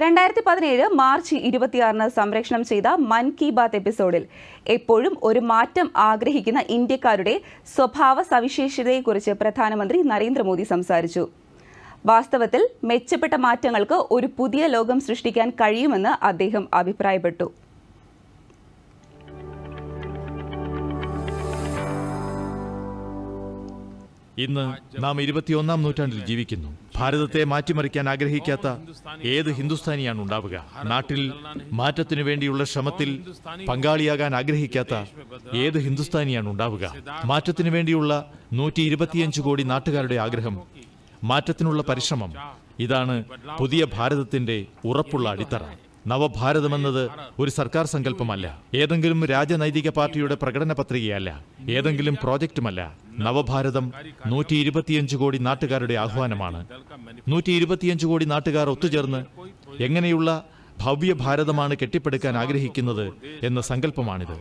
രണ്ടായിരത്തി പതിനേഴ് മാർച്ച് ഇരുപത്തിയാറിന് സംപ്രേഷണം ചെയ്ത മൻ കി ബാത്ത് എപ്പിസോഡിൽ എപ്പോഴും ഒരു മാറ്റം ആഗ്രഹിക്കുന്ന ഇന്ത്യക്കാരുടെ സ്വഭാവ സവിശേഷതയെക്കുറിച്ച് പ്രധാനമന്ത്രി നരേന്ദ്രമോദി സംസാരിച്ചു. വാസ്തവത്തിൽ മെച്ചപ്പെട്ട മാറ്റങ്ങൾക്ക് ഒരു പുതിയ ലോകം സൃഷ്ടിക്കാൻ കഴിയുമെന്ന് അദ്ദേഹം അഭിപ്രായപ്പെട്ടു. ഇന്ന് നാം ഇരുപത്തിയൊന്നാം നൂറ്റാണ്ടിൽ ജീവിക്കുന്നു. ഭാരതത്തെ മാറ്റിമറിക്കാൻ ആഗ്രഹിക്കാത്ത ഏത് ഹിന്ദുസ്ഥാനിയാണ് ഉണ്ടാവുക? നാട്ടിൽ മാറ്റത്തിനു വേണ്ടിയുള്ള ശ്രമത്തിൽ പങ്കാളിയാകാൻ ആഗ്രഹിക്കാത്ത ഏത് ഹിന്ദുസ്ഥാനിയാണ് ഉണ്ടാവുക? മാറ്റത്തിനു വേണ്ടിയുള്ള നൂറ്റി ഇരുപത്തിയഞ്ച് കോടി നാട്ടുകാരുടെ ആഗ്രഹം മാറ്റത്തിനുള്ള പരിശ്രമം ഇതാണ് പുതിയ ഭാരതത്തിന്റെ ഉറപ്പുള്ള അടിത്തറ. നവഭാരതമെന്നത് ഒരു സർക്കാർ സങ്കല്പമല്ല. ഏതെങ്കിലും രാജനൈതിക പാർട്ടിയുടെ പ്രകടന പത്രികയല്ല. ഏതെങ്കിലും പ്രോജക്റ്റുമല്ല. നവഭാരതം നൂറ്റി ഇരുപത്തിയഞ്ച് കോടി നാട്ടുകാരുടെ ആഹ്വാനമാണ്. നൂറ്റി ഇരുപത്തിയഞ്ച് കോടി നാട്ടുകാർ ഒത്തുചേർന്ന് എങ്ങനെയുള്ള ഭവ്യ ഭാരതമാണ് കെട്ടിപ്പടുക്കാൻ ആഗ്രഹിക്കുന്നത് എന്ന സങ്കല്പമാണിത്.